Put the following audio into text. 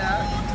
that.